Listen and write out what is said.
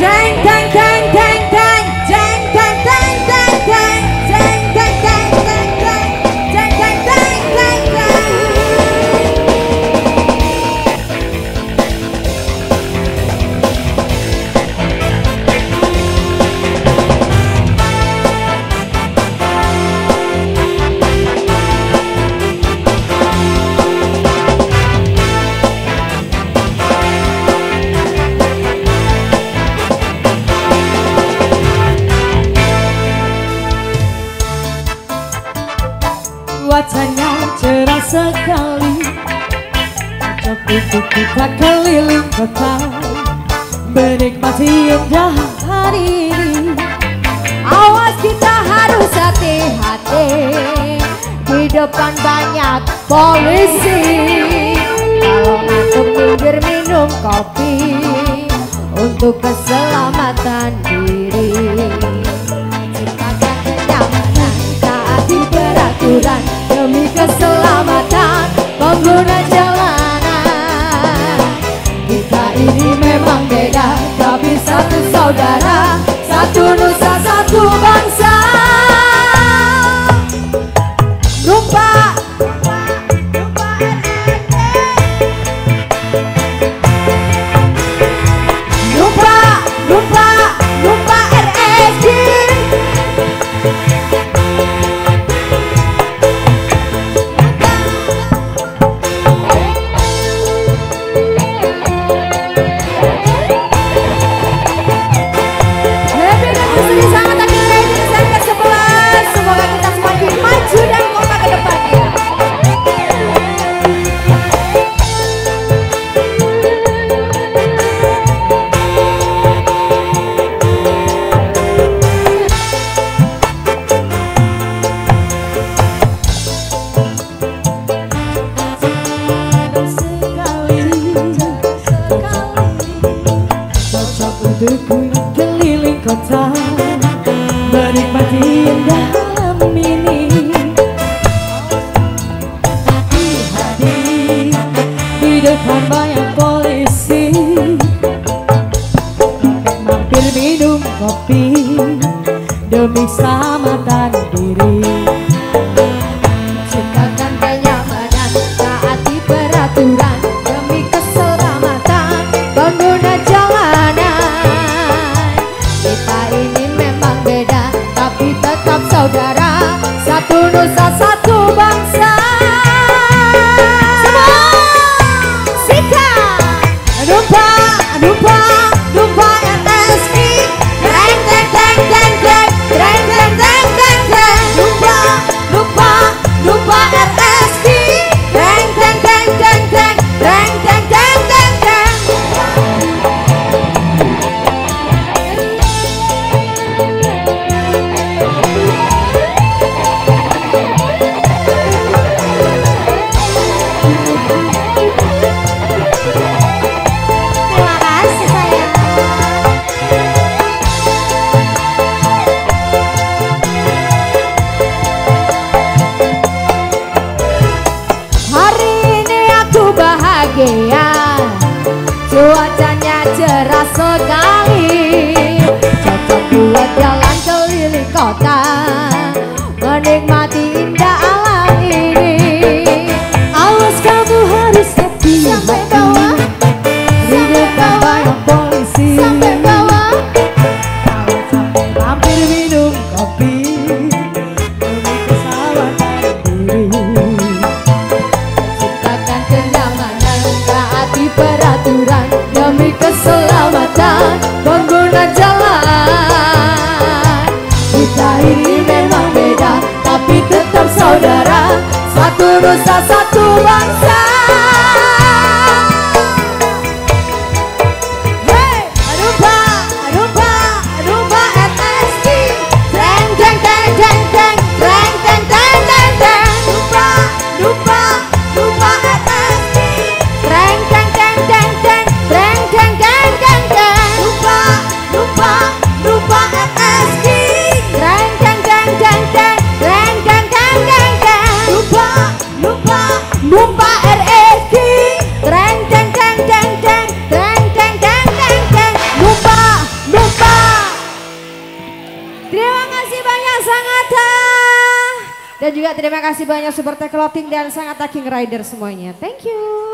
Dang, wajahnya cerah sekali. Cocok untuk kita keliling kota Menikmati indah hari ini. Awas kita harus hati-hati Di depan banyak polisi. Kalau masuk minum kopi Untuk keselamatan diri Sosok untukku keliling kota Menikmati indah alam ini Tapi hadir di depan banyak polisi Mampir minum kopi demi sama diri Watch out. demi keselamatan pengguna jalan. Kita ini memang beda tapi tetap saudara. Satu rusa satu bangsa. lupa lupa RSG treng ceng ceng ceng ceng treng ceng ceng ceng ceng lupa lupa terima kasih banyak Sangata. Dan juga terima kasih banyak Super Tech Clothing dan sangat taking Rider semuanya. Thank you.